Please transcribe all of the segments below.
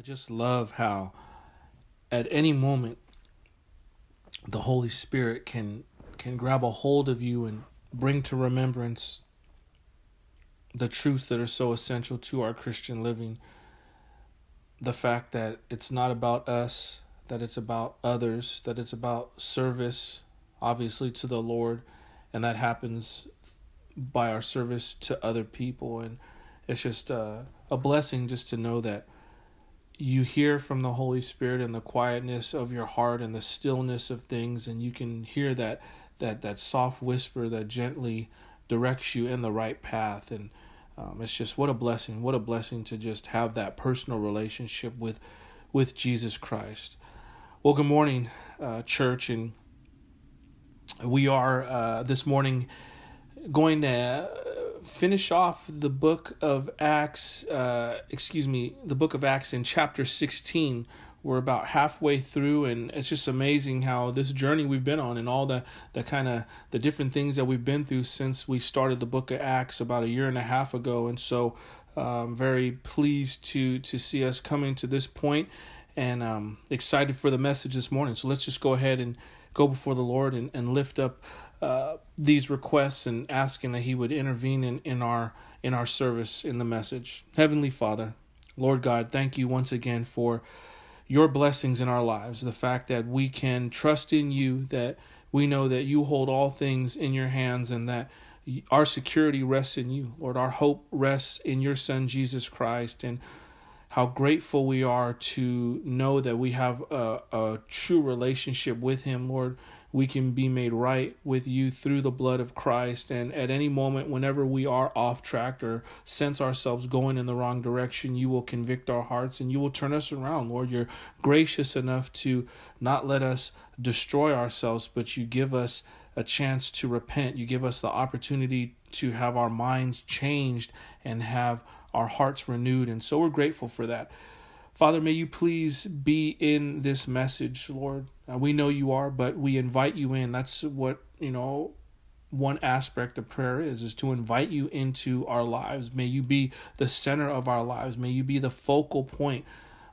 I just love how at any moment the Holy Spirit can can grab a hold of you and bring to remembrance the truths that are so essential to our Christian living. The fact that it's not about us, that it's about others, that it's about service, obviously, to the Lord, and that happens by our service to other people. And it's just uh, a blessing just to know that you hear from the Holy Spirit in the quietness of your heart and the stillness of things, and you can hear that that that soft whisper that gently directs you in the right path. And um, it's just what a blessing, what a blessing to just have that personal relationship with with Jesus Christ. Well, good morning, uh, church, and we are uh, this morning going to finish off the book of Acts, uh, excuse me, the book of Acts in chapter 16. We're about halfway through, and it's just amazing how this journey we've been on and all the, the kind of the different things that we've been through since we started the book of Acts about a year and a half ago. And so I'm um, very pleased to to see us coming to this point and um, excited for the message this morning. So let's just go ahead and go before the Lord and, and lift up uh, these requests and asking that He would intervene in, in our in our service in the message. Heavenly Father, Lord God, thank you once again for your blessings in our lives. The fact that we can trust in you, that we know that you hold all things in your hands, and that our security rests in you. Lord, our hope rests in your Son, Jesus Christ. And how grateful we are to know that we have a, a true relationship with Him, Lord we can be made right with you through the blood of Christ. And at any moment, whenever we are off track or sense ourselves going in the wrong direction, you will convict our hearts and you will turn us around. Lord, you're gracious enough to not let us destroy ourselves, but you give us a chance to repent. You give us the opportunity to have our minds changed and have our hearts renewed. And so we're grateful for that. Father, may you please be in this message, Lord. Uh, we know you are, but we invite you in. That's what, you know, one aspect of prayer is is to invite you into our lives. May you be the center of our lives. May you be the focal point.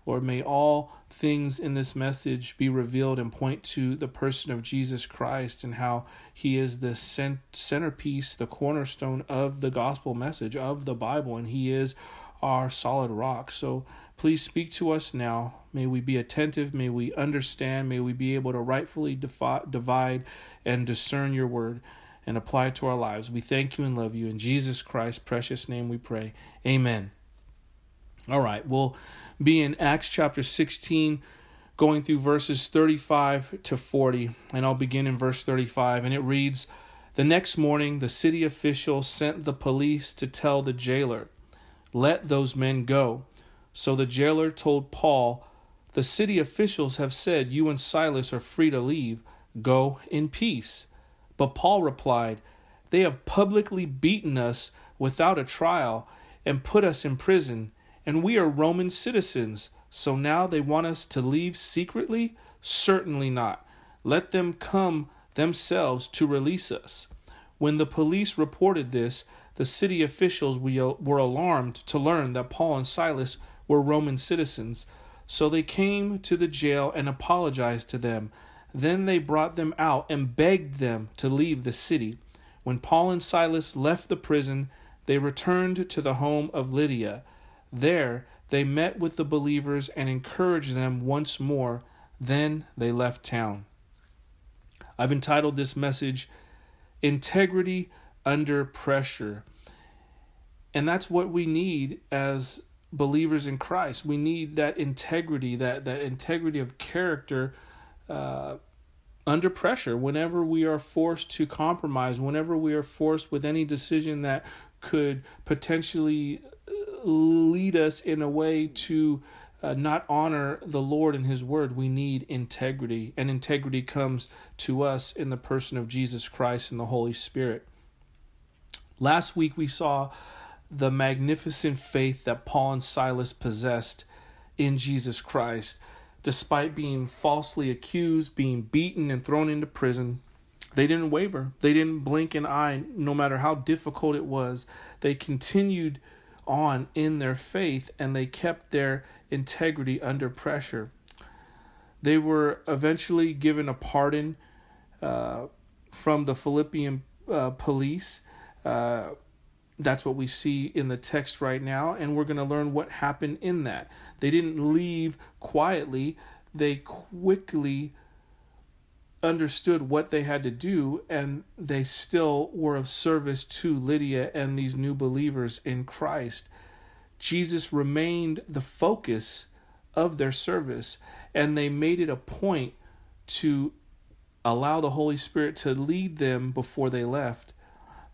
Lord, may all things in this message be revealed and point to the person of Jesus Christ and how he is the cent- centerpiece, the cornerstone of the gospel message of the Bible, and he is our solid rock. So Please speak to us now. May we be attentive. May we understand. May we be able to rightfully defi- divide and discern your word and apply it to our lives. We thank you and love you. In Jesus Christ's precious name we pray. Amen. All right, we'll be in Acts chapter 16, going through verses 35 to 40. And I'll begin in verse 35. And it reads The next morning, the city official sent the police to tell the jailer, Let those men go. So the jailer told Paul, The city officials have said you and Silas are free to leave. Go in peace. But Paul replied, They have publicly beaten us without a trial and put us in prison, and we are Roman citizens. So now they want us to leave secretly? Certainly not. Let them come themselves to release us. When the police reported this, the city officials were alarmed to learn that Paul and Silas were Roman citizens. So they came to the jail and apologized to them. Then they brought them out and begged them to leave the city. When Paul and Silas left the prison, they returned to the home of Lydia. There they met with the believers and encouraged them once more. Then they left town. I've entitled this message, Integrity Under Pressure. And that's what we need as believers in Christ. We need that integrity, that that integrity of character uh, under pressure. Whenever we are forced to compromise, whenever we are forced with any decision that could potentially uh, lead us in a way to uh, not honor the Lord and His Word, we need integrity, and integrity comes to us in the person of Jesus Christ and the Holy Spirit. Last week we saw the magnificent faith that Paul and Silas possessed in Jesus Christ. Despite being falsely accused, being beaten, and thrown into prison, they didn't waver. They didn't blink an eye, no matter how difficult it was. They continued on in their faith and they kept their integrity under pressure. They were eventually given a pardon uh, from the Philippian uh, police. Uh, that's what we see in the text right now, and we're going to learn what happened in that. They didn't leave quietly, they quickly understood what they had to do, and they still were of service to Lydia and these new believers in Christ. Jesus remained the focus of their service, and they made it a point to allow the Holy Spirit to lead them before they left.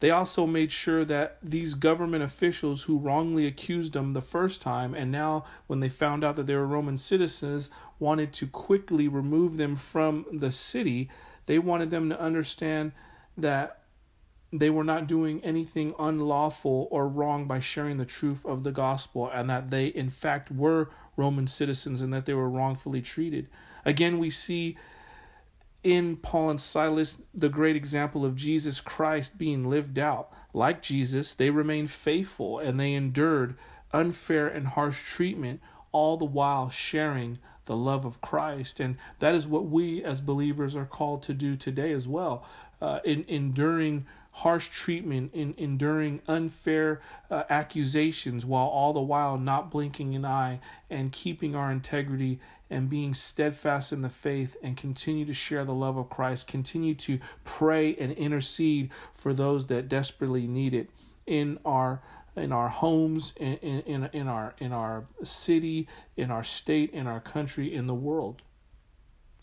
They also made sure that these government officials who wrongly accused them the first time, and now when they found out that they were Roman citizens, wanted to quickly remove them from the city, they wanted them to understand that they were not doing anything unlawful or wrong by sharing the truth of the gospel, and that they, in fact, were Roman citizens and that they were wrongfully treated. Again, we see in Paul and Silas the great example of Jesus Christ being lived out. Like Jesus, they remained faithful and they endured unfair and harsh treatment, all the while sharing the love of Christ. And that is what we as believers are called to do today as well. Uh, in enduring harsh treatment, in enduring unfair uh, accusations, while all the while not blinking an eye and keeping our integrity and being steadfast in the faith and continue to share the love of Christ, continue to pray and intercede for those that desperately need it in our in our homes, in, in, in our in our city, in our state, in our country, in the world.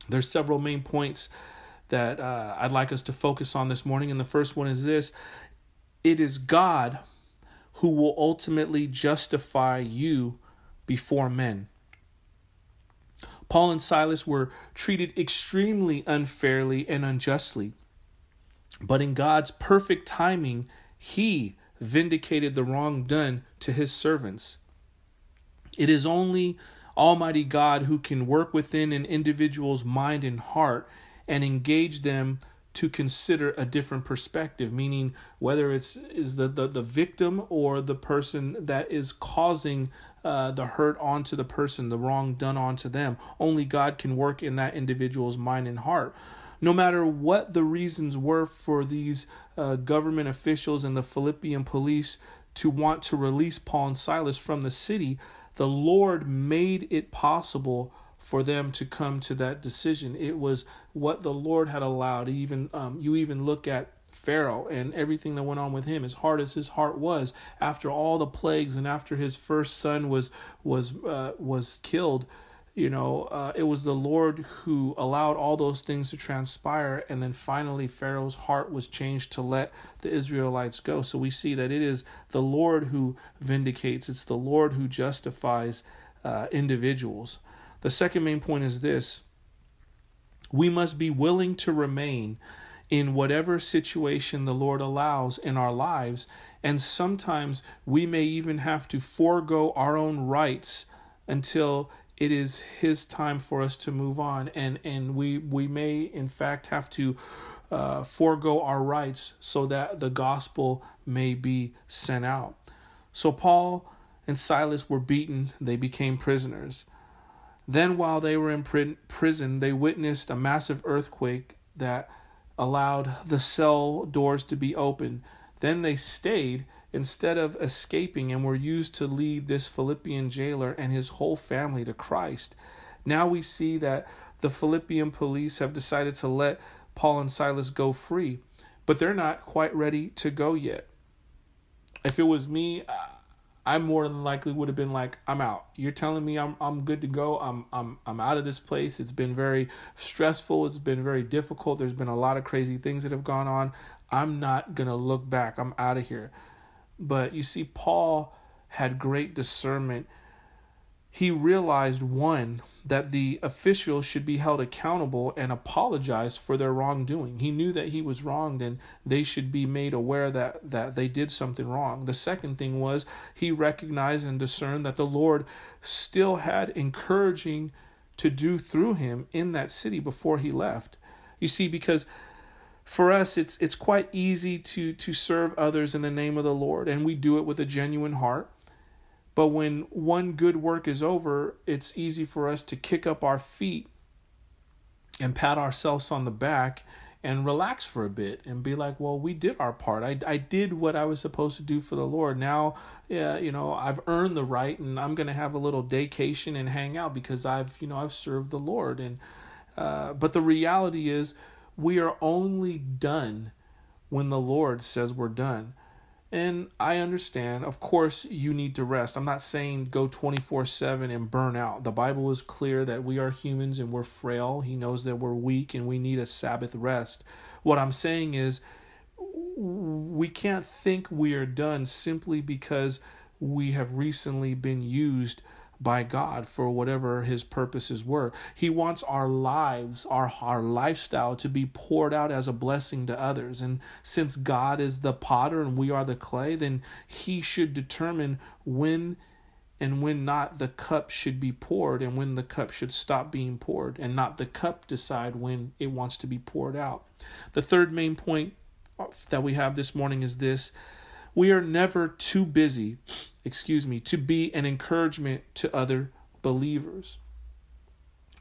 There's several main points that uh, I'd like us to focus on this morning, and the first one is this: It is God who will ultimately justify you before men. Paul and Silas were treated extremely unfairly and unjustly. But in God's perfect timing, He vindicated the wrong done to His servants. It is only Almighty God who can work within an individual's mind and heart and engage them to consider a different perspective meaning whether it's is the, the, the victim or the person that is causing uh, the hurt onto the person the wrong done onto them. Only god can work in that individual's mind and heart. No matter what the reasons were for these uh, government officials and the philippian police to want to release paul and silas from the city the lord made it possible for them to come to that decision. It was what the Lord had allowed. Even um, you even look at Pharaoh and everything that went on with him. As hard as his heart was after all the plagues and after his first son was was uh, was killed, you know, uh, it was the Lord who allowed all those things to transpire, and then finally Pharaoh's heart was changed to let the Israelites go. So we see that it is the Lord who vindicates. It's the Lord who justifies uh, individuals. The second main point is this we must be willing to remain in whatever situation the Lord allows in our lives. And sometimes we may even have to forego our own rights until it is His time for us to move on. And, and we, we may, in fact, have to uh, forego our rights so that the gospel may be sent out. So Paul and Silas were beaten, they became prisoners. Then, while they were in prison, they witnessed a massive earthquake that allowed the cell doors to be opened. Then they stayed instead of escaping and were used to lead this Philippian jailer and his whole family to Christ. Now we see that the Philippian police have decided to let Paul and Silas go free, but they're not quite ready to go yet. If it was me, I more than likely would have been like, I'm out. You're telling me I'm I'm good to go. I'm I'm I'm out of this place. It's been very stressful. It's been very difficult. There's been a lot of crazy things that have gone on. I'm not gonna look back. I'm out of here. But you see, Paul had great discernment. He realized one that the officials should be held accountable and apologize for their wrongdoing. He knew that he was wronged and they should be made aware that, that they did something wrong. The second thing was he recognized and discerned that the Lord still had encouraging to do through him in that city before he left. You see, because for us it's it's quite easy to to serve others in the name of the Lord and we do it with a genuine heart But when one good work is over, it's easy for us to kick up our feet and pat ourselves on the back and relax for a bit and be like, well, we did our part. I, I did what I was supposed to do for the Lord. Now, yeah, you know, I've earned the right and I'm going to have a little daycation and hang out because I've, you know, I've served the Lord. And, uh, but the reality is we are only done when the Lord says we're done. And I understand, of course, you need to rest. I'm not saying go 24 7 and burn out. The Bible is clear that we are humans and we're frail. He knows that we're weak and we need a Sabbath rest. What I'm saying is, we can't think we are done simply because we have recently been used by God for whatever his purposes were. He wants our lives, our our lifestyle to be poured out as a blessing to others. And since God is the potter and we are the clay, then he should determine when and when not the cup should be poured and when the cup should stop being poured and not the cup decide when it wants to be poured out. The third main point that we have this morning is this we are never too busy, excuse me, to be an encouragement to other believers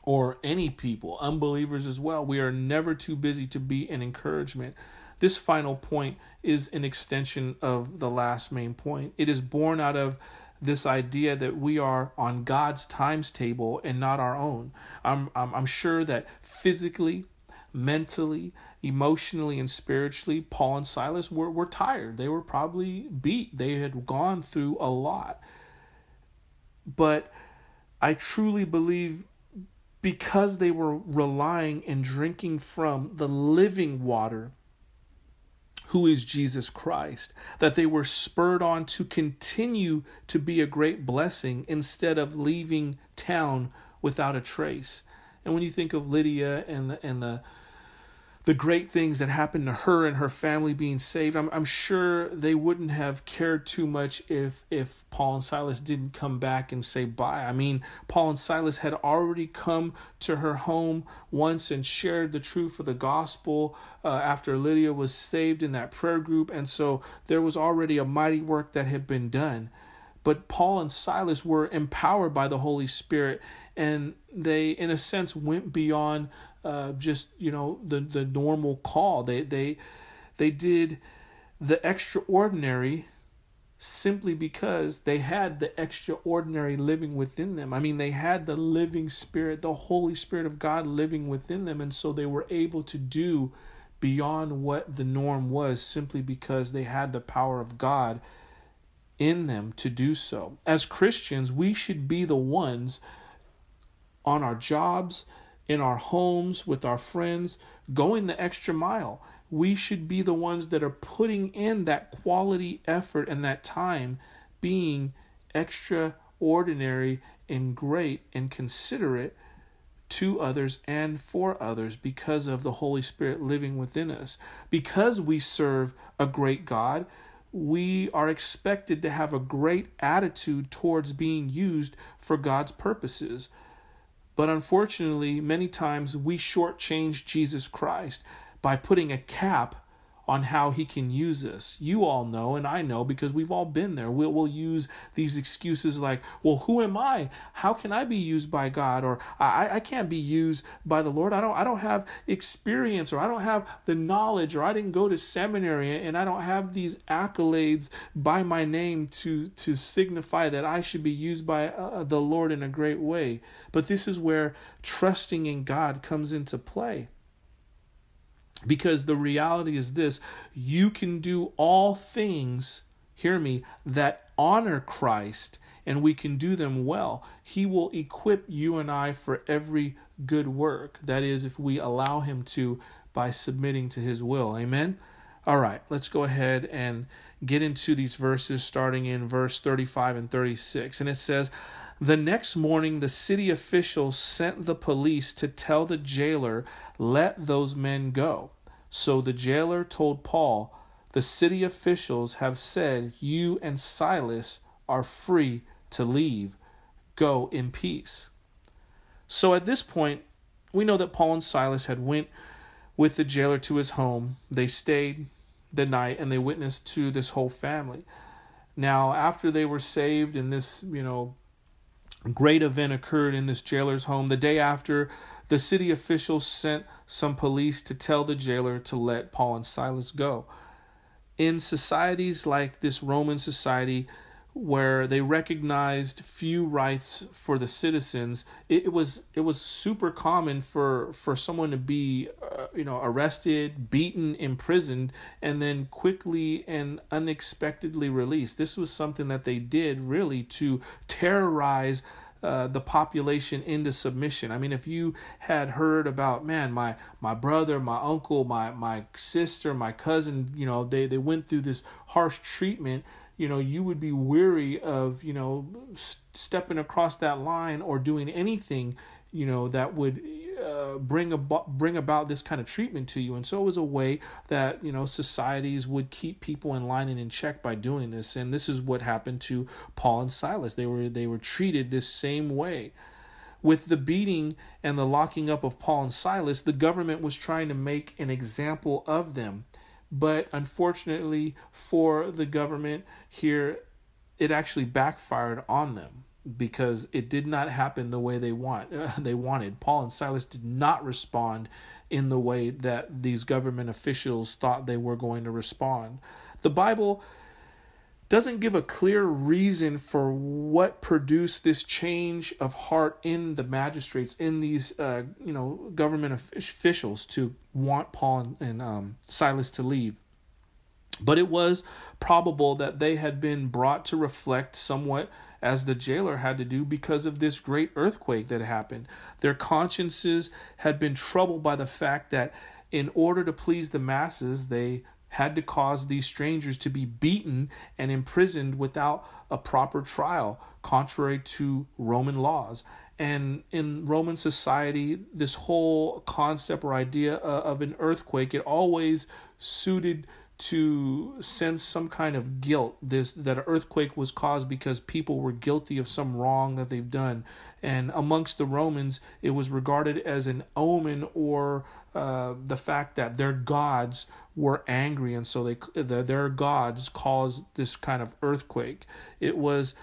or any people, unbelievers as well. We are never too busy to be an encouragement. This final point is an extension of the last main point. It is born out of this idea that we are on God's times table and not our own. I'm, I'm, I'm sure that physically, mentally, emotionally and spiritually, Paul and Silas were, were tired. They were probably beat. They had gone through a lot. But I truly believe because they were relying and drinking from the living water, who is Jesus Christ, that they were spurred on to continue to be a great blessing instead of leaving town without a trace. And when you think of Lydia and the, and the the great things that happened to her and her family being saved. I'm, I'm sure they wouldn't have cared too much if if Paul and Silas didn't come back and say bye. I mean, Paul and Silas had already come to her home once and shared the truth of the gospel uh, after Lydia was saved in that prayer group, and so there was already a mighty work that had been done. But Paul and Silas were empowered by the Holy Spirit, and they, in a sense, went beyond uh, just you know the the normal call. They they they did the extraordinary simply because they had the extraordinary living within them. I mean, they had the living spirit, the Holy Spirit of God living within them, and so they were able to do beyond what the norm was simply because they had the power of God in them to do so. As Christians, we should be the ones on our jobs, in our homes, with our friends, going the extra mile. We should be the ones that are putting in that quality effort and that time being extraordinary and great and considerate to others and for others because of the Holy Spirit living within us. Because we serve a great God, we are expected to have a great attitude towards being used for God's purposes. But unfortunately, many times we shortchange Jesus Christ by putting a cap on how he can use us. You all know, and I know because we've all been there. We'll, we'll use these excuses like, well, who am I? How can I be used by God? Or I, I can't be used by the Lord. I don't I don't have experience or I don't have the knowledge or I didn't go to seminary and I don't have these accolades by my name to to signify that I should be used by uh, the Lord in a great way. But this is where trusting in God comes into play. Because the reality is this you can do all things, hear me, that honor Christ, and we can do them well. He will equip you and I for every good work. That is, if we allow Him to by submitting to His will. Amen? All right, let's go ahead and get into these verses starting in verse 35 and 36. And it says, the next morning, the city officials sent the police to tell the jailer, Let those men go. So the jailer told Paul, The city officials have said you and Silas are free to leave. Go in peace. So at this point, we know that Paul and Silas had went with the jailer to his home. They stayed the night and they witnessed to this whole family. Now, after they were saved and this, you know, great event occurred in this jailer's home, the day after, the city officials sent some police to tell the jailer to let Paul and Silas go. In societies like this Roman society, where they recognized few rights for the citizens it, was it was super common for for someone to be uh, you know arrested beaten imprisoned and then quickly and unexpectedly released this was something that they did really to terrorize uh, the population into submission. I mean, if you had heard about, man, my my brother, my uncle, my my sister, my cousin, you know, they they went through this harsh treatment you know you would be weary of you know stepping across that line or doing anything you know that would uh, bring about bring about this kind of treatment to you. And so it was a way that you know societies would keep people in line and in check by doing this. And this is what happened to Paul and Silas. They were they were treated this same way. With the beating and the locking up of Paul and Silas the government was trying to make an example of them. But unfortunately for the government here, it actually backfired on them because it did not happen the way they want uh, they wanted. Paul and Silas did not respond in the way that these government officials thought they were going to respond. The Bible doesn't give a clear reason for what produced this change of heart in the magistrates, in these uh, you know government officials to want Paul and um, Silas to leave. But it was probable that they had been brought to reflect somewhat as the jailer had to do because of this great earthquake that happened. Their consciences had been troubled by the fact that in order to please the masses, they had to cause these strangers to be beaten and imprisoned without a proper trial, contrary to Roman laws. And in Roman society, this whole concept or idea uh, of an earthquake, it always suited to sense some kind of guilt this that an earthquake was caused because people were guilty of some wrong that they've done. And amongst the romans it was regarded as an omen or uh, the fact that their gods were angry and so they the, their gods caused this kind of earthquake. It was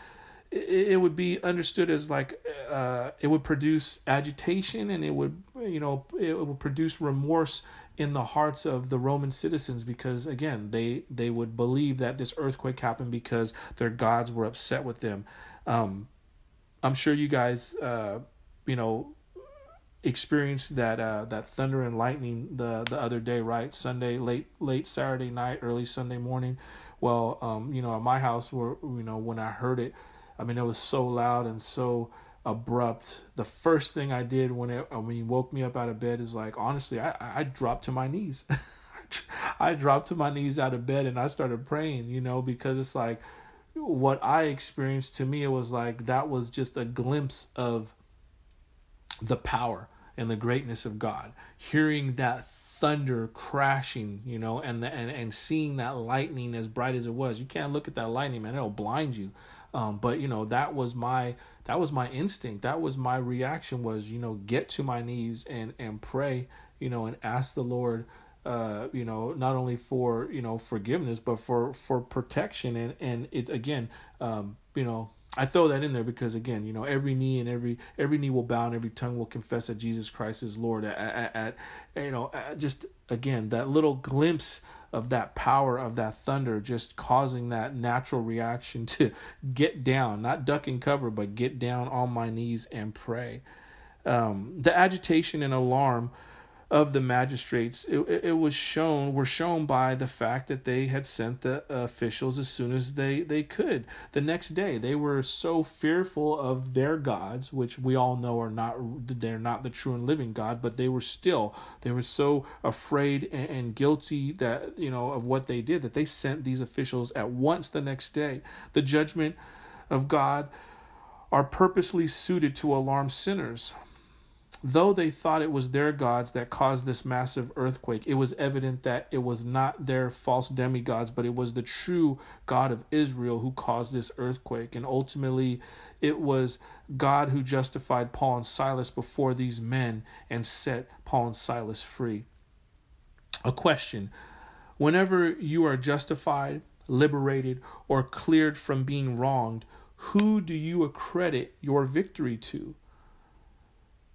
it, would be understood as like uh, it would produce agitation and it would you know it would produce remorse in the hearts of the Roman citizens because again they they would believe that this earthquake happened because their gods were upset with them. Um, I'm sure you guys uh, you know experienced that uh, that thunder and lightning the the other day, right? Sunday late late Saturday night, early Sunday morning. Well, um, you know, at my house where you know when I heard it, I mean it was so loud and so abrupt. The first thing I did when it uh, when he woke me up out of bed is like honestly, I I dropped to my knees. I dropped to my knees out of bed and I started praying, you know, because it's like what I experienced to me it was like that was just a glimpse of the power and the greatness of God. Hearing that thunder crashing, you know, and the, and and seeing that lightning as bright as it was. You can't look at that lightning, man; it'll blind you. Um, but you know that was my that was my instinct. That was my reaction. Was you know get to my knees and and pray. You know and ask the Lord. Uh, you know, not only for you know forgiveness, but for for protection and and it again, um, you know, I throw that in there because again, you know, every knee and every every knee will bow and every tongue will confess that Jesus Christ is Lord. At, at, at you know, at just again that little glimpse of that power of that thunder just causing that natural reaction to get down, not duck and cover, but get down on my knees and pray. Um, the agitation and alarm of the magistrates it, it was shown were shown by the fact that they had sent the officials as soon as they they could. The next day they were so fearful of their gods which we all know are not they're not the true and living god but they were still they were so afraid and, and guilty that you know of what they did that they sent these officials at once the next day. The judgment of god are purposely suited to alarm sinners Though they thought it was their gods that caused this massive earthquake, it was evident that it was not their false demigods, but it was the true God of Israel who caused this earthquake. And ultimately, it was God who justified Paul and Silas before these men and set Paul and Silas free. A question Whenever you are justified, liberated, or cleared from being wronged, who do you accredit your victory to?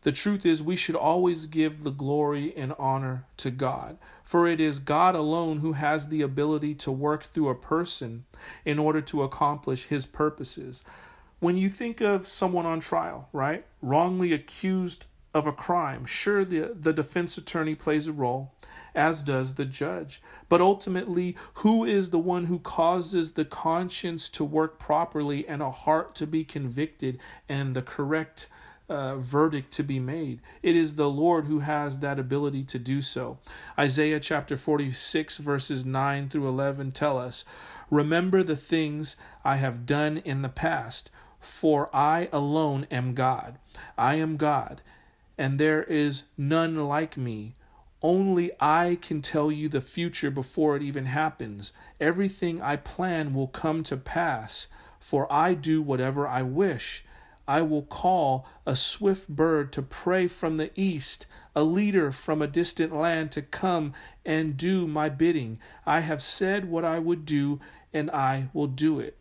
The truth is, we should always give the glory and honor to God, for it is God alone who has the ability to work through a person in order to accomplish his purposes. When you think of someone on trial, right, wrongly accused of a crime, sure, the, the defense attorney plays a role, as does the judge. But ultimately, who is the one who causes the conscience to work properly and a heart to be convicted and the correct uh, verdict to be made. It is the Lord who has that ability to do so. Isaiah chapter 46, verses 9 through 11 tell us Remember the things I have done in the past, for I alone am God. I am God, and there is none like me. Only I can tell you the future before it even happens. Everything I plan will come to pass, for I do whatever I wish I will call a swift bird to prey from the east, a leader from a distant land to come and do my bidding. I have said what I would do, and I will do it.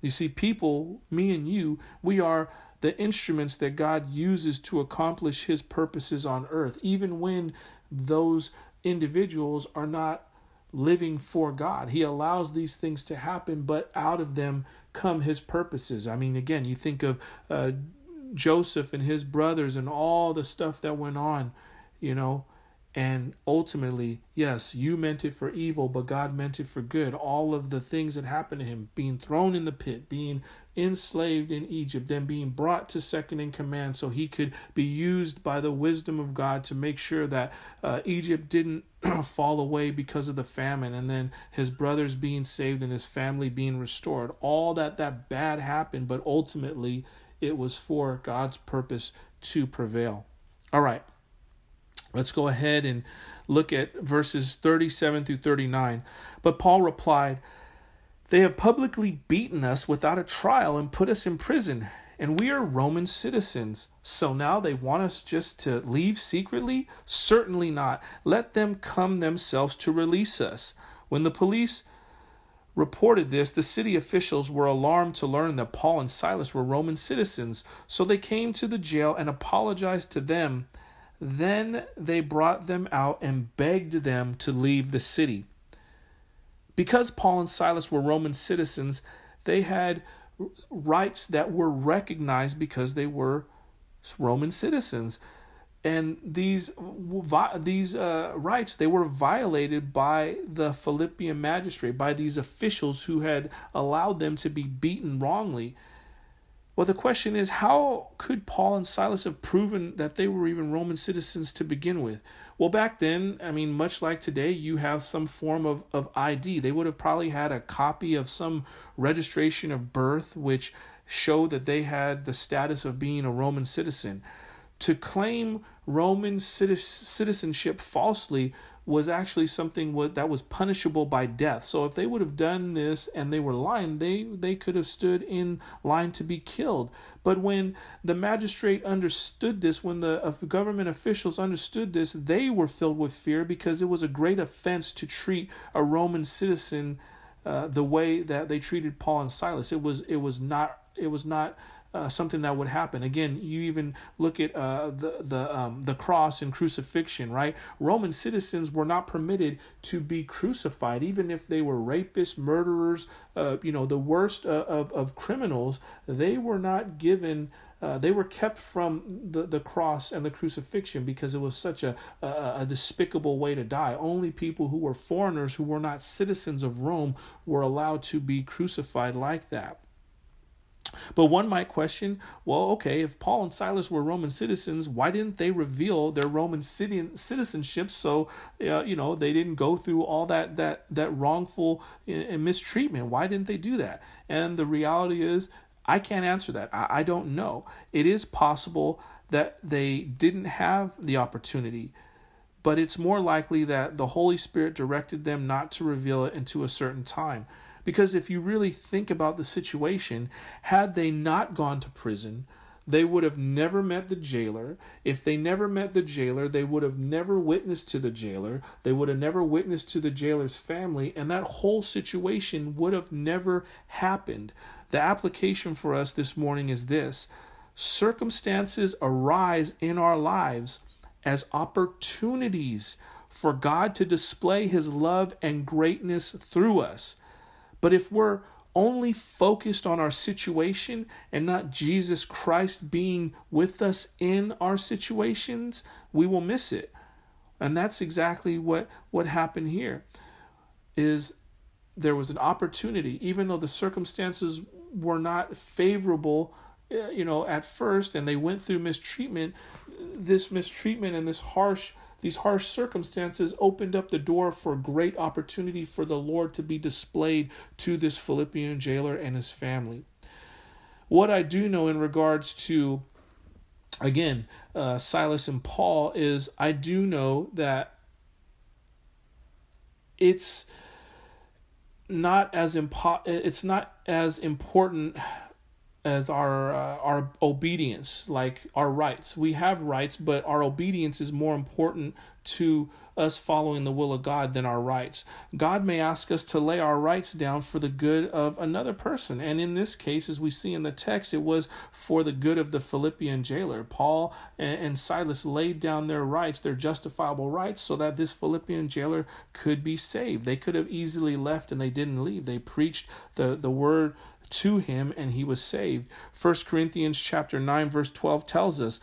You see, people, me and you, we are the instruments that God uses to accomplish his purposes on earth, even when those individuals are not living for God. He allows these things to happen, but out of them come his purposes. I mean, again, you think of uh, Joseph and his brothers and all the stuff that went on, you know, and ultimately, yes, you meant it for evil, but God meant it for good. All of the things that happened to him, being thrown in the pit, being enslaved in Egypt, then being brought to second in command so he could be used by the wisdom of God to make sure that uh, Egypt didn't fall away because of the famine, and then his brothers being saved and his family being restored. All that that bad happened, but ultimately it was for God's purpose to prevail. All right. Let's go ahead and look at verses 37 through 39. But Paul replied, They have publicly beaten us without a trial and put us in prison, and we are Roman citizens. So now they want us just to leave secretly? Certainly not. Let them come themselves to release us. When the police reported this, the city officials were alarmed to learn that Paul and Silas were Roman citizens. So they came to the jail and apologized to them then they brought them out and begged them to leave the city. Because Paul and Silas were Roman citizens, they had rights that were recognized because they were Roman citizens. And these these uh, rights they were violated by the Philippian magistrate, by these officials who had allowed them to be beaten wrongly. Well, the question is how could Paul and Silas have proven that they were even Roman citizens to begin with? Well, back then, I mean, much like today, you have some form of, of ID. They would have probably had a copy of some registration of birth which showed that they had the status of being a Roman citizen. To claim Roman citizenship falsely was actually something that was punishable by death. So if they would have done this and they were lying, they they could have stood in line to be killed. But when the magistrate understood this, when the uh, government officials understood this, they were filled with fear because it was a great offense to treat a Roman citizen uh, the way that they treated Paul and Silas. It was it was not it was not uh, something that would happen. Again, you even look at uh, the the um, the cross and crucifixion, right? Roman citizens were not permitted to be crucified, even if they were rapists, murderers, uh, you know, the worst uh, of of criminals. They were not given. Uh, they were kept from the, the cross and the crucifixion because it was such a, a, a despicable way to die. Only people who were foreigners, who were not citizens of Rome, were allowed to be crucified like that. But one might question, well, okay, if Paul and Silas were Roman citizens, why didn't they reveal their Roman citizenship so uh, you know they didn't go through all that that that wrongful uh, mistreatment? Why didn't they do that? And the reality is, I can't answer that. I, I don't know. It is possible that they didn't have the opportunity but it's more likely that the Holy Spirit directed them not to reveal it into a certain time. Because if you really think about the situation, had they not gone to prison, they would have never met the jailer. If they never met the jailer, they would have never witnessed to the jailer. They would have never witnessed to the jailer's family, and that whole situation would have never happened. The application for us this morning is this circumstances arise in our lives as opportunities for God to display his love and greatness through us. But if we're only focused on our situation and not Jesus Christ being with us in our situations, we will miss it. And that's exactly what what happened here. Is there was an opportunity even though the circumstances were not favorable uh, you know at first and they went through mistreatment this mistreatment and this harsh these harsh circumstances opened up the door for great opportunity for the Lord to be displayed to this Philippian jailer and his family. What I do know in regards to, again, uh, Silas and Paul is I do know that it's not as impo- it's not as important as our uh, our obedience like our rights. We have rights but our obedience is more important to us following the will of God than our rights. God may ask us to lay our rights down for the good of another person. And in this case as we see in the text it was for the good of the Philippian jailer. Paul and, and Silas laid down their rights their justifiable rights so that this Philippian jailer could be saved. They could have easily left and they didn't leave. They preached the the word to him and he was saved. 1 Corinthians chapter 9 verse 12 tells us,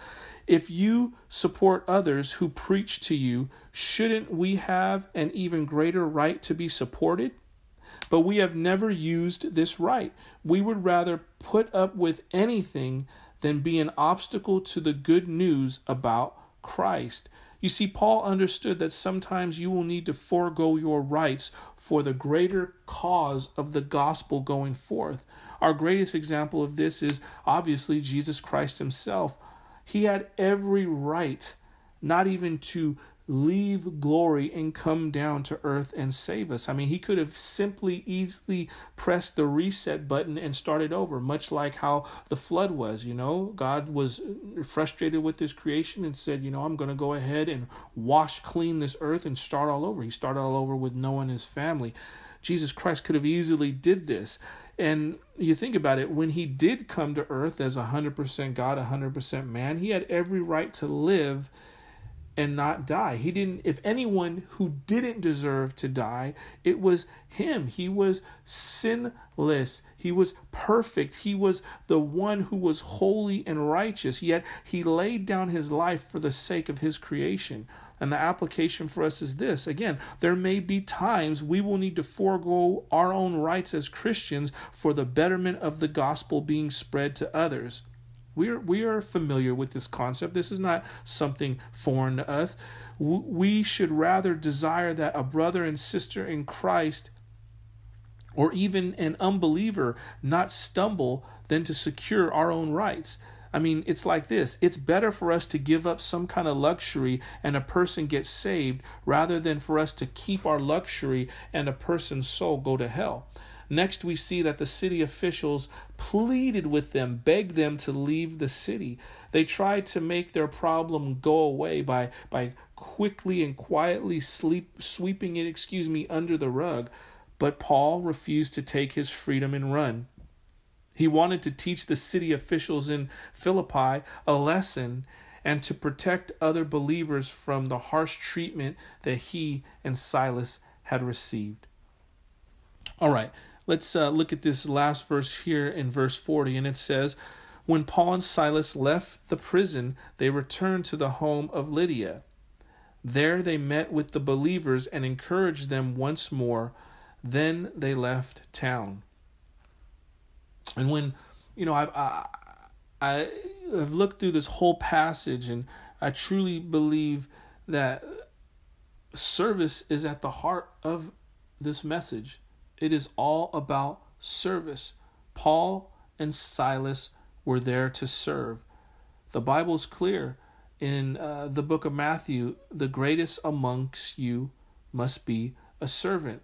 if you support others who preach to you, shouldn't we have an even greater right to be supported? But we have never used this right. We would rather put up with anything than be an obstacle to the good news about Christ. You see, Paul understood that sometimes you will need to forego your rights for the greater cause of the gospel going forth. Our greatest example of this is obviously Jesus Christ himself. He had every right not even to leave glory and come down to earth and save us. I mean, he could have simply, easily pressed the reset button and started over, much like how the flood was. You know, God was frustrated with his creation and said, You know, I'm going to go ahead and wash clean this earth and start all over. He started all over with Noah and his family. Jesus Christ could have easily did this. And you think about it, when he did come to earth as 100% God, 100% man, he had every right to live and not die. He didn't, if anyone who didn't deserve to die, it was him. He was sinless. He was perfect. He was the one who was holy and righteous. Yet he laid down his life for the sake of his creation. And the application for us is this again, there may be times we will need to forego our own rights as Christians for the betterment of the gospel being spread to others. We are, we are familiar with this concept. This is not something foreign to us. We should rather desire that a brother and sister in Christ or even an unbeliever not stumble than to secure our own rights. I mean, it's like this it's better for us to give up some kind of luxury and a person gets saved rather than for us to keep our luxury and a person's soul go to hell. Next, we see that the city officials pleaded with them, begged them to leave the city. They tried to make their problem go away by, by quickly and quietly sleep, sweeping it, excuse me, under the rug. But Paul refused to take his freedom and run. He wanted to teach the city officials in Philippi a lesson and to protect other believers from the harsh treatment that he and Silas had received. All right, Let's uh, look at this last verse here in verse 40, and it says, When Paul and Silas left the prison, they returned to the home of Lydia. There they met with the believers and encouraged them once more. Then they left town. And when, you know, I, I, I have looked through this whole passage and I truly believe that service is at the heart of this message. It is all about service. Paul and Silas were there to serve. The Bible's clear in uh, the book of Matthew the greatest amongst you must be a servant.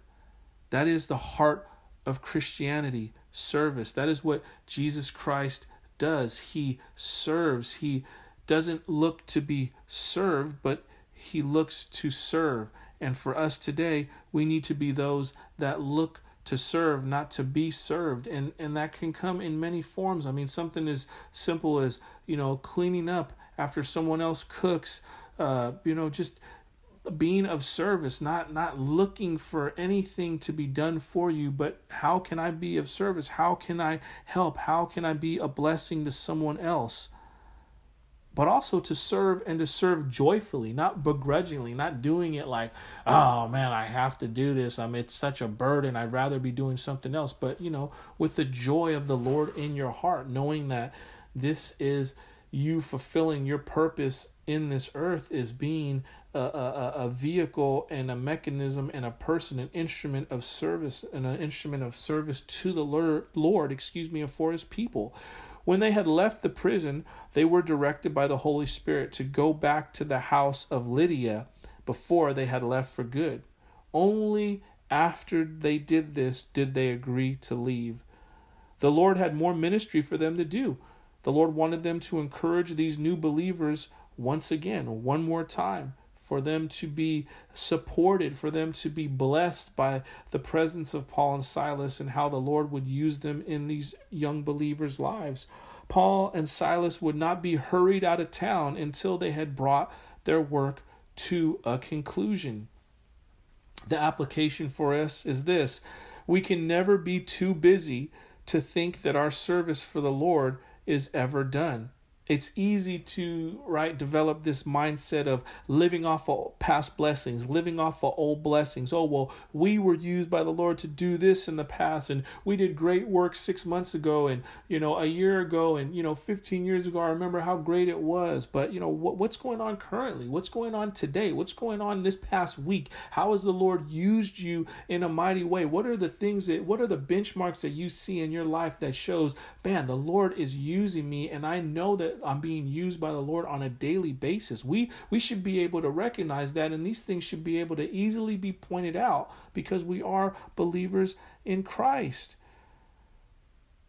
That is the heart of Christianity service. That is what Jesus Christ does. He serves. He doesn't look to be served, but he looks to serve. And for us today, we need to be those that look to serve, not to be served. And and that can come in many forms. I mean, something as simple as, you know, cleaning up after someone else cooks, uh, you know, just being of service, not not looking for anything to be done for you, but how can I be of service? How can I help? How can I be a blessing to someone else? But also to serve and to serve joyfully, not begrudgingly, not doing it like, oh man, I have to do this. I mean, it's such a burden. I'd rather be doing something else. But you know, with the joy of the Lord in your heart, knowing that this is you fulfilling your purpose in this earth is being a, a, a vehicle and a mechanism and a person, an instrument of service and an instrument of service to the Lord, excuse me, and for his people. When they had left the prison, they were directed by the Holy Spirit to go back to the house of Lydia before they had left for good. Only after they did this did they agree to leave. The Lord had more ministry for them to do. The Lord wanted them to encourage these new believers once again, one more time, for them to be supported, for them to be blessed by the presence of Paul and Silas and how the Lord would use them in these young believers' lives. Paul and Silas would not be hurried out of town until they had brought their work to a conclusion. The application for us is this we can never be too busy to think that our service for the Lord is ever done it's easy to right develop this mindset of living off of past blessings living off of old blessings. Oh well we were used by the lord to do this in the past and we did great work six months ago and you know a year ago and you know 15 years ago i remember how great it was. But you know what, what's going on currently? What's going on today? What's going on this past week? How has the lord used you in a mighty way? What are the things that what are the benchmarks that you see in your life that shows man the lord is using me and i know that I'm being used by the Lord on a daily basis. We we should be able to recognize that and these things should be able to easily be pointed out because we are believers in Christ.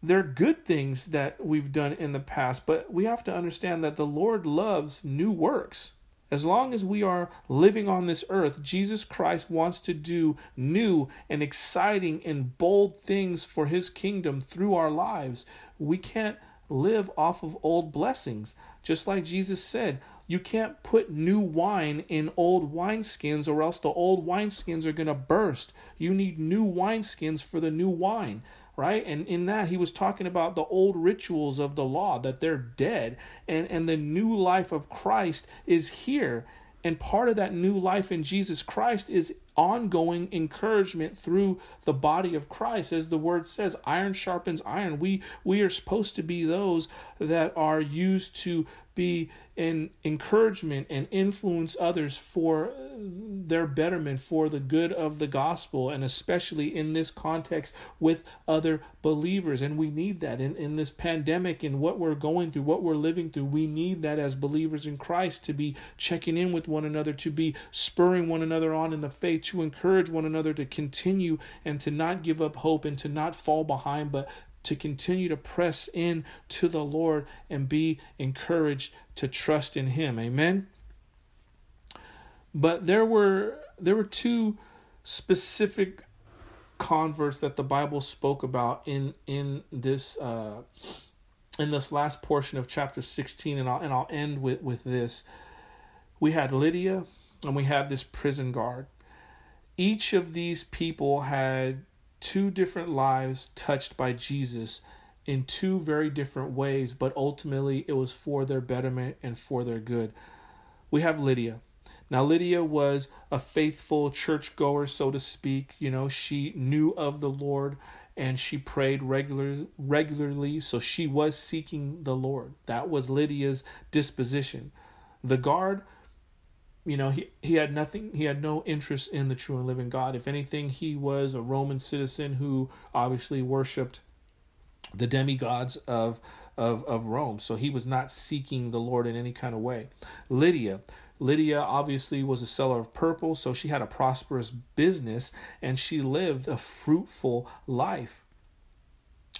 They're good things that we've done in the past, but we have to understand that the Lord loves new works. As long as we are living on this earth, Jesus Christ wants to do new and exciting and bold things for his kingdom through our lives. We can't live off of old blessings. Just like Jesus said, you can't put new wine in old wineskins or else the old wineskins are going to burst. You need new wineskins for the new wine, right? And in that, he was talking about the old rituals of the law, that they're dead, and, and the new life of Christ is here. And part of that new life in Jesus Christ is ongoing encouragement through the body of Christ. As the word says, iron sharpens iron. We we are supposed to be those that are used to be an encouragement and influence others for their betterment, for the good of the gospel, and especially in this context with other believers. And we need that in, in this pandemic and what we're going through, what we're living through. We need that as believers in Christ to be checking in with one another, to be spurring one another on in the faith, to encourage one another to continue and to not give up hope and to not fall behind, but to continue to press in to the Lord and be encouraged to trust in him. Amen. But there were there were two specific converts that the Bible spoke about in in this uh, in this last portion of chapter 16 and I'll and I'll end with with this. We had Lydia and we have this prison guard. Each of these people had two different lives touched by Jesus in two very different ways, but ultimately it was for their betterment and for their good. We have Lydia. Now, Lydia was a faithful churchgoer, so to speak. You know, she knew of the Lord and she prayed regular, regularly, so she was seeking the Lord. That was Lydia's disposition. The guard you know he he had nothing he had no interest in the true and living god. If anything he was a roman citizen who obviously worshiped the demigods of of of rome. So he was not seeking the lord in any kind of way. Lydia lydia obviously was a seller of purple so she had a prosperous business and she lived a fruitful life.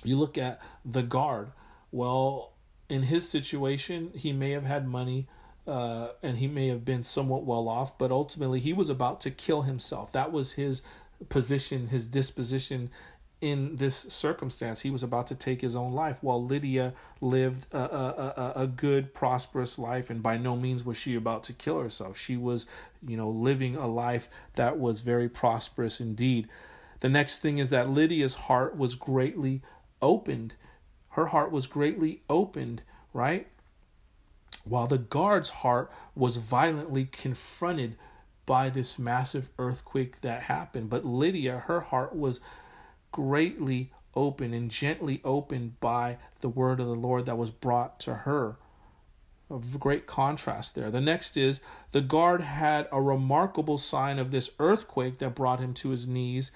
You look at the guard. Well in his situation, he may have had money uh, and he may have been somewhat well off, but ultimately he was about to kill himself. That was his position, his disposition in this circumstance. He was about to take his own life while Lydia lived a, a, a, a, good, prosperous life, and by no means was she about to kill herself. She was, you know, living a life that was very prosperous indeed. The next thing is that Lydia's heart was greatly opened. Her heart was greatly opened, right? While the guard's heart was violently confronted by this massive earthquake that happened. But Lydia, her heart was greatly open and gently opened by the word of the Lord that was brought to her. A great contrast there. The next is the guard had a remarkable sign of this earthquake that brought him to his knees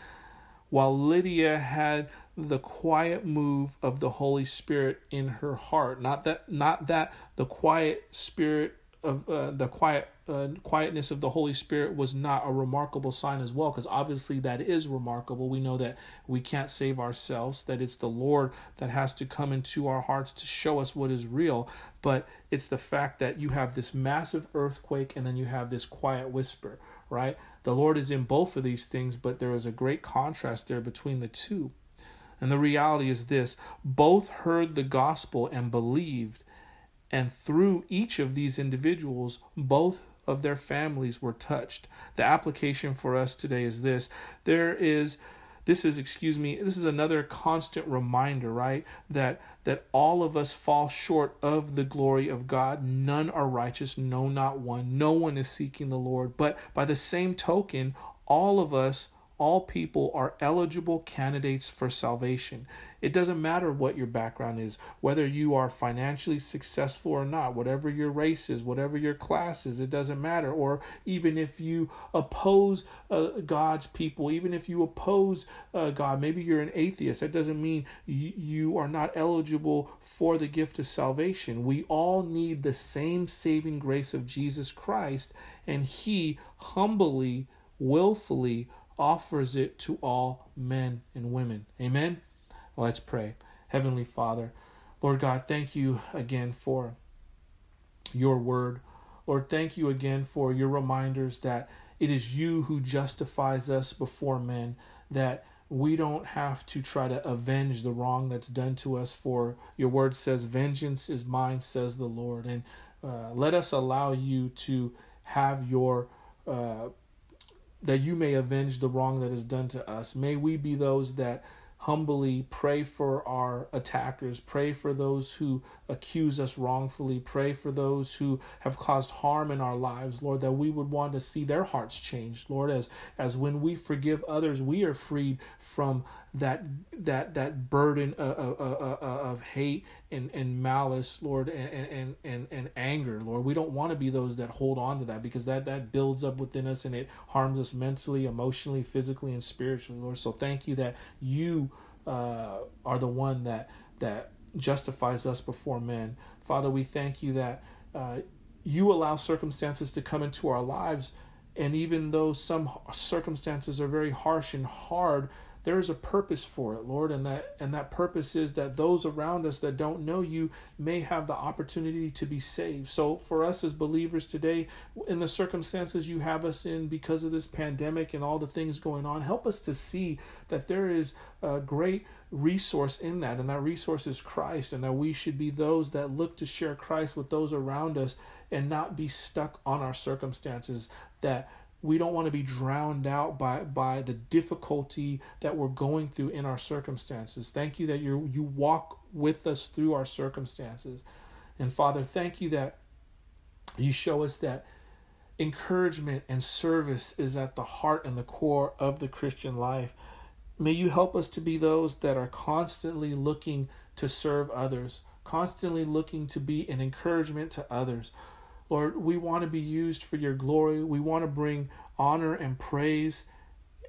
while Lydia had the quiet move of the Holy Spirit in her heart. Not that not that the quiet spirit of uh, the quiet uh, quietness of the Holy Spirit was not a remarkable sign as well, because obviously that is remarkable. We know that we can't save ourselves; that it's the Lord that has to come into our hearts to show us what is real. But it's the fact that you have this massive earthquake and then you have this quiet whisper, right? The Lord is in both of these things, but there is a great contrast there between the two. And the reality is this both heard the gospel and believed, and through each of these individuals, both of their families were touched. The application for us today is this there is this is excuse me this is another constant reminder right that that all of us fall short of the glory of god. None are righteous no not one. No one is seeking the lord. But by the same token all of us all people are eligible candidates for salvation. It doesn't matter what your background is, whether you are financially successful or not, whatever your race is, whatever your class is, it doesn't matter. Or even if you oppose uh, God's people, even if you oppose uh, God, maybe you're an atheist, that doesn't mean you, you are not eligible for the gift of salvation. We all need the same saving grace of Jesus Christ, and He humbly, willfully, offers it to all men and women. Amen? Let's pray. Heavenly Father, Lord God, thank you again for your word. Lord, thank you again for your reminders that it is you who justifies us before men, that we don't have to try to avenge the wrong that's done to us, for your word says, Vengeance is mine, says the Lord. And uh, let us allow you to have your uh, that you may avenge the wrong that is done to us. May we be those that humbly pray for our attackers, pray for those who accuse us wrongfully, pray for those who have caused harm in our lives, Lord, that we would want to see their hearts changed, Lord, as as when we forgive others, we are freed from that that that burden of, of, of hate and, and malice, Lord, and, and and and anger, Lord. We don't want to be those that hold on to that because that that builds up within us and it harms us mentally, emotionally, physically, and spiritually, Lord. So thank you that you uh, are the one that that justifies us before men. Father, we thank you that uh, you allow circumstances to come into our lives, and even though some circumstances are very harsh and hard, there is a purpose for it lord and that and that purpose is that those around us that don't know you may have the opportunity to be saved. So for us as believers today in the circumstances you have us in because of this pandemic and all the things going on help us to see that there is a great resource in that and that resource is christ and that we should be those that look to share christ with those around us and not be stuck on our circumstances that we don't want to be drowned out by by the difficulty that we're going through in our circumstances. Thank you that you you walk with us through our circumstances. And father thank you that you show us that encouragement and service is at the heart and the core of the christian life. May you help us to be those that are constantly looking to serve others constantly looking to be an encouragement to others Lord, we want to be used for your glory. We want to bring honor and praise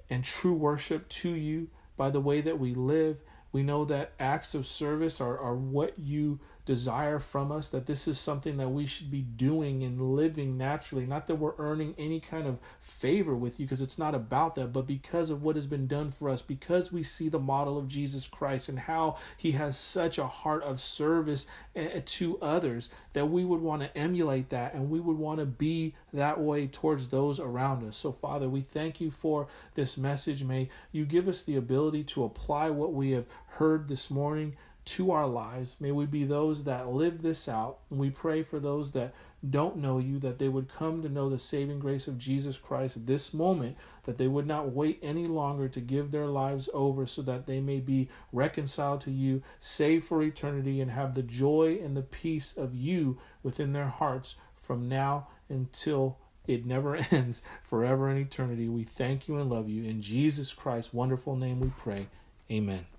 and true worship to you by the way that we live. We know that acts of service are, are what you desire from us, that this is something that we should be doing and living naturally. Not that we're earning any kind of favor with you, because it's not about that, but because of what has been done for us, because we see the model of Jesus Christ and how he has such a heart of service eh, to others, that we would want to emulate that and we would want to be that way towards those around us. So, Father, we thank you for this message. May you give us the ability to apply what we have heard this morning to our lives. May we be those that live this out. And we pray for those that don't know you, that they would come to know the saving grace of Jesus Christ this moment, that they would not wait any longer to give their lives over so that they may be reconciled to you, saved for eternity, and have the joy and the peace of you within their hearts from now until it never ends, forever and eternity. We thank you and love you. In Jesus Christ's wonderful name we pray. Amen.